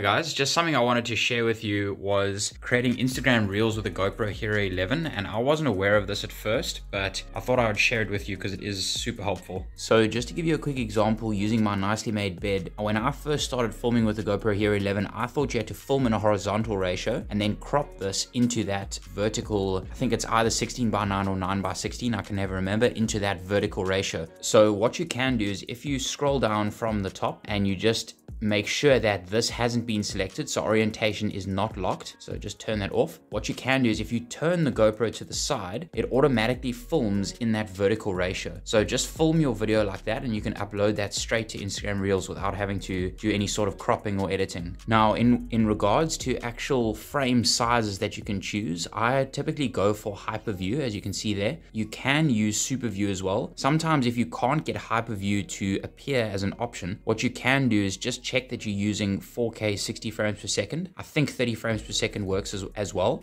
Guys, just something I wanted to share with you was creating Instagram Reels with a GoPro Hero 11 and I wasn't aware of this at first, but I thought I would share it with you because it is super helpful. So just to give you a quick example using my nicely made bed, when I first started filming with the GoPro Hero 11, I thought you had to film in a horizontal ratio and then crop this into that vertical, I think it's either 16 by 9 or 9 by 16, I can never remember, into that vertical ratio. So what you can do is if you scroll down from the top and you just make sure that this hasn't been selected, so orientation is not locked. So just turn that off. What you can do is if you turn the GoPro to the side, it automatically films in that vertical ratio. So just film your video like that and you can upload that straight to Instagram Reels without having to do any sort of cropping or editing. Now, in, in regards to actual frame sizes that you can choose, I typically go for hyperview, as you can see there. You can use super view as well. Sometimes if you can't get hyperview to appear as an option, what you can do is just check that you're using 4K 60 frames per second. I think 30 frames per second works as, as well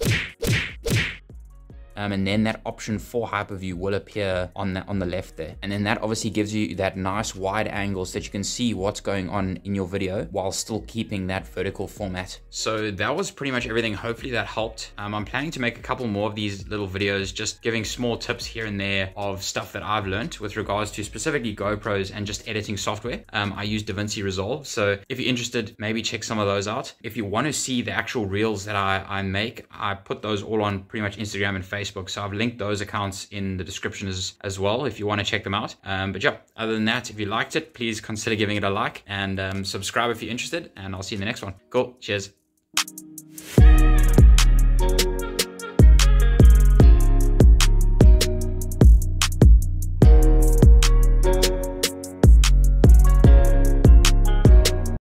um, and then that option for hyperview will appear on the, on the left there. And then that obviously gives you that nice wide angle so that you can see what's going on in your video while still keeping that vertical format. So that was pretty much everything. Hopefully that helped. Um, I'm planning to make a couple more of these little videos, just giving small tips here and there of stuff that I've learned with regards to specifically GoPros and just editing software. Um, I use DaVinci Resolve. So if you're interested, maybe check some of those out. If you want to see the actual reels that I, I make, I put those all on pretty much Instagram and Facebook Facebook. So I've linked those accounts in the description as, as well if you want to check them out. Um, but yeah, other than that, if you liked it, please consider giving it a like and um, subscribe if you're interested. And I'll see you in the next one. Cool. Cheers.